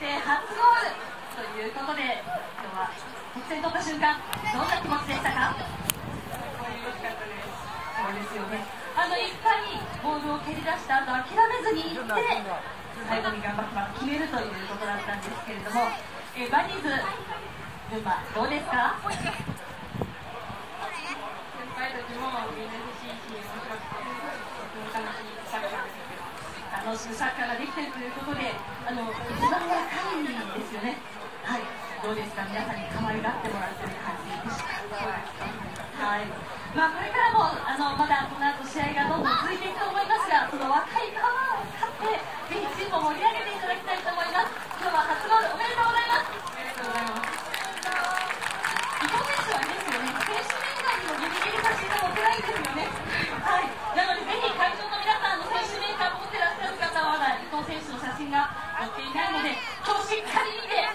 して初ゴールということで今日は得点取った瞬間どんな気持ちでしたか？そうですよね。あのいかにボールを蹴り出した後諦めずにいって最後に頑張って決めるということだったんですけれども、えバニーズ群馬どうですか？楽しくサッカーができているということであのどうですか皆さんに可愛がってもらってる感じはい。まあ、これからもあのまだこの後試合がどんどん続いていくと思います。がその若いパワーを使ってぜひチームを盛り上げていただきたいと思います。今日は初ゴールおめでとうございます。とうございます伊藤選手はですね選手面談にもギリギリいですよねはいなのでぜひ会場の皆さんの選手持ってらっしゃる方はまだ伊藤選手の写真が載っていないので今日しっかり見て